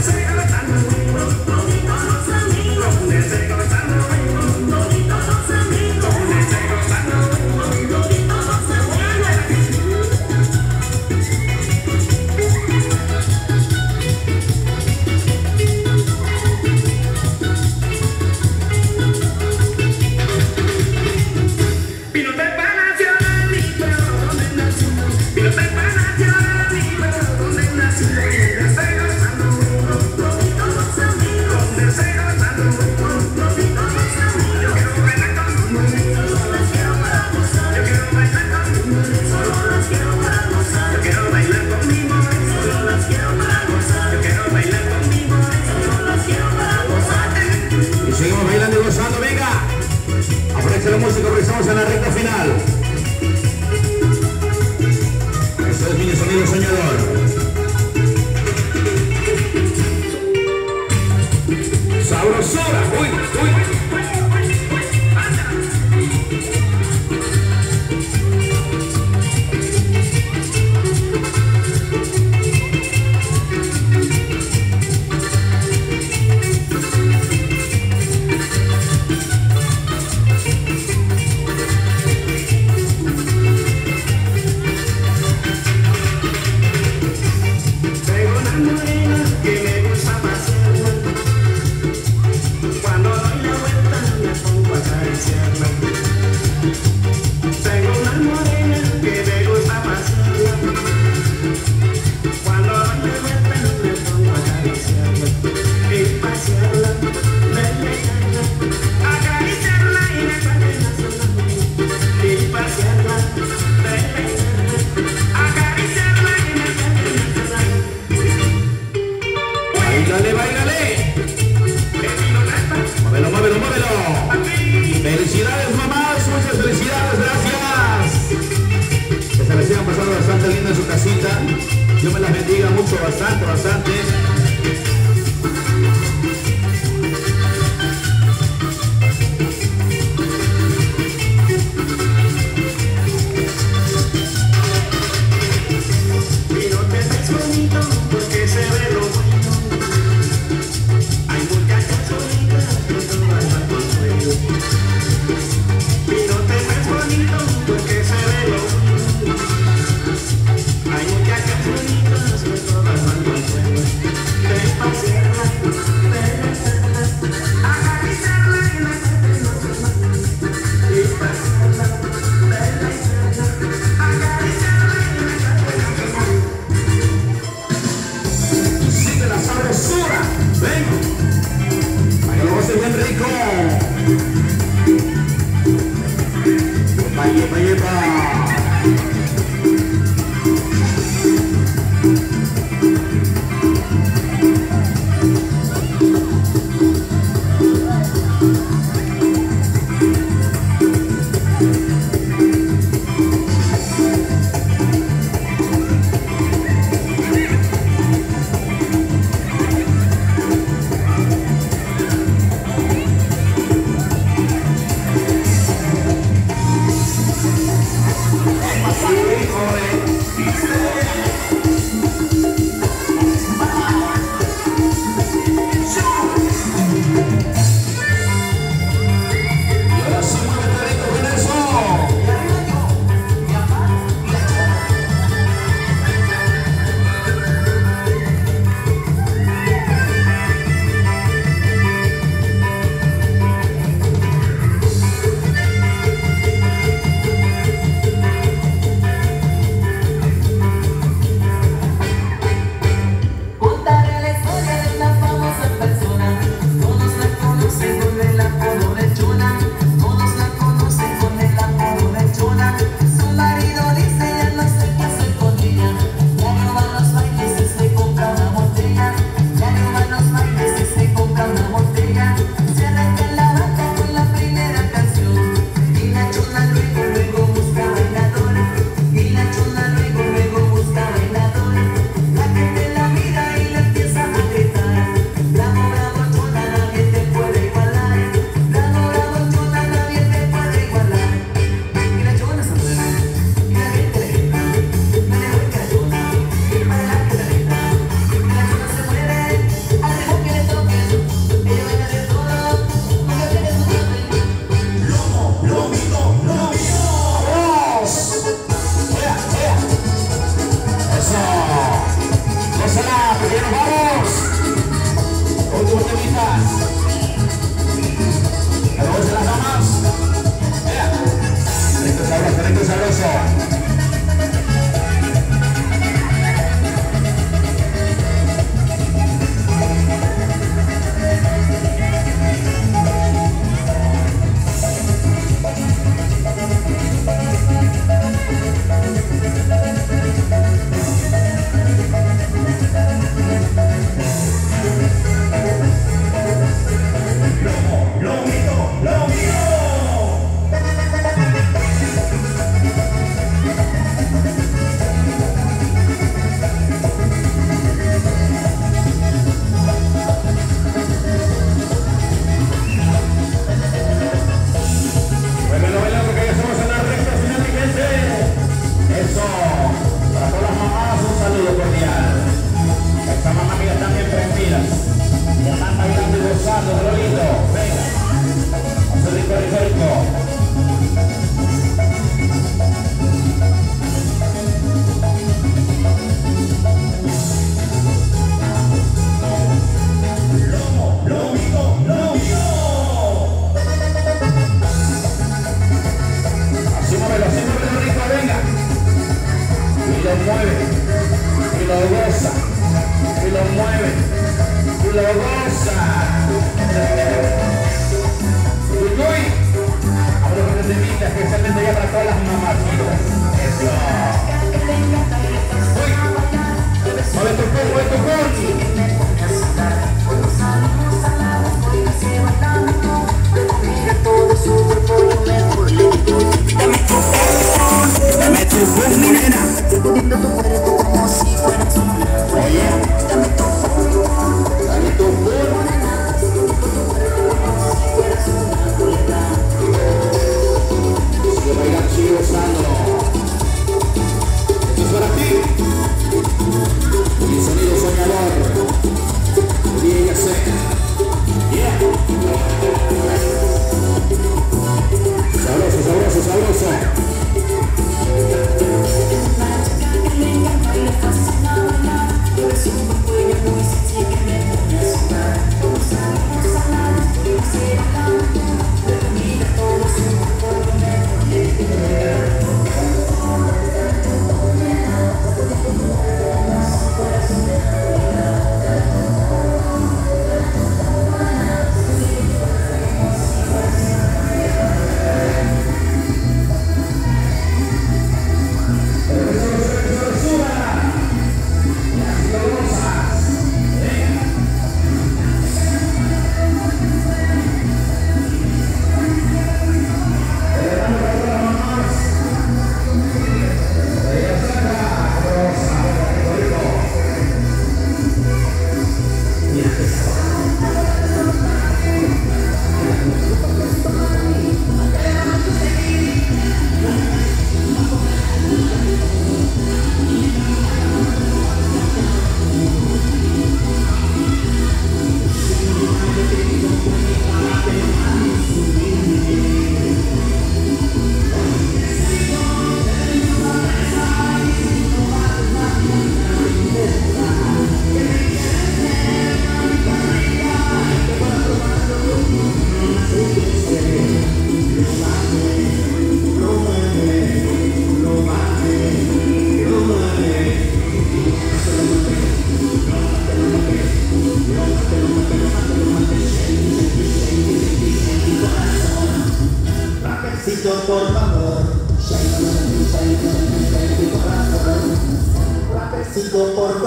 Say, I'm Ahí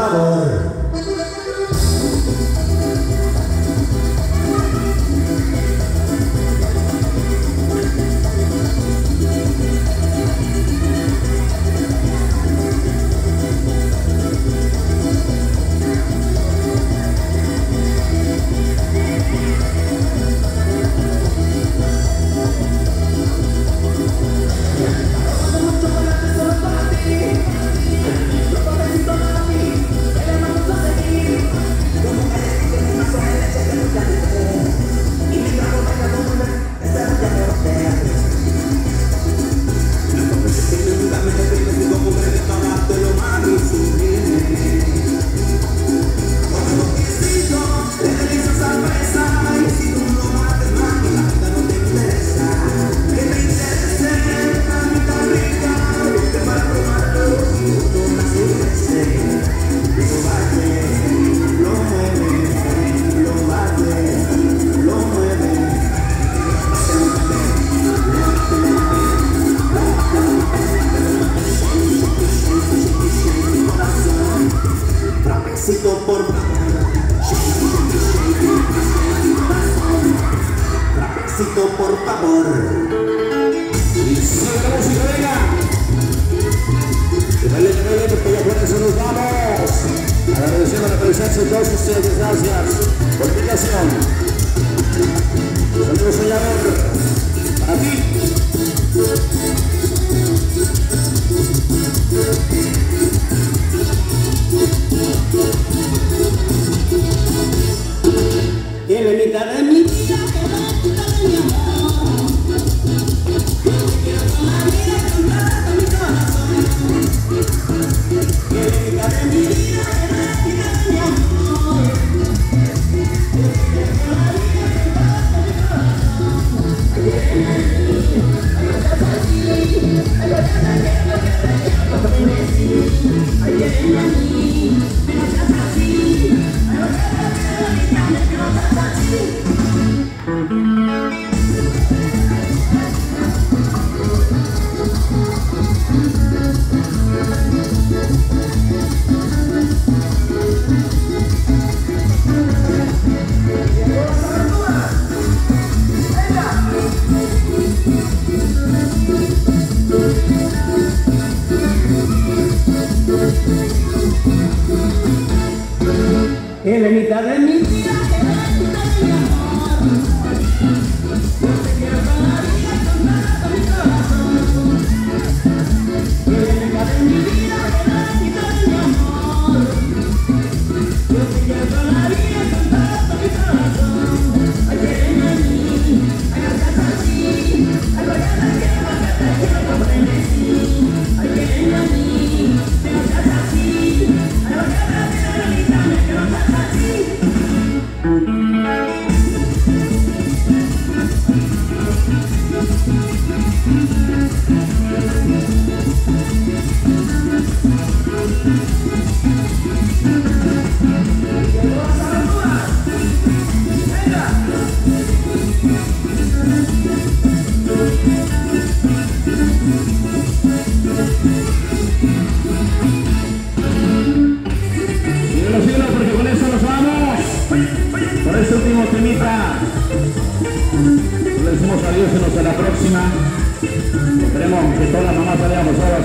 agora. Yeah.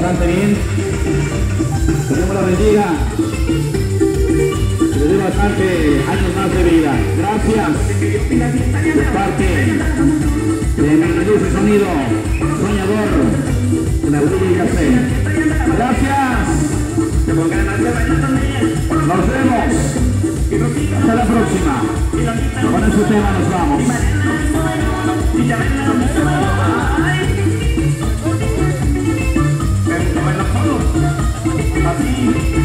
Bastante bien. Que Dios la bendiga. Que le dé bastante años más de vida. Gracias de parte de y sonido soñador de la Villa C. Gracias. Nos vemos. Hasta la próxima. Con este tema nos vamos. Una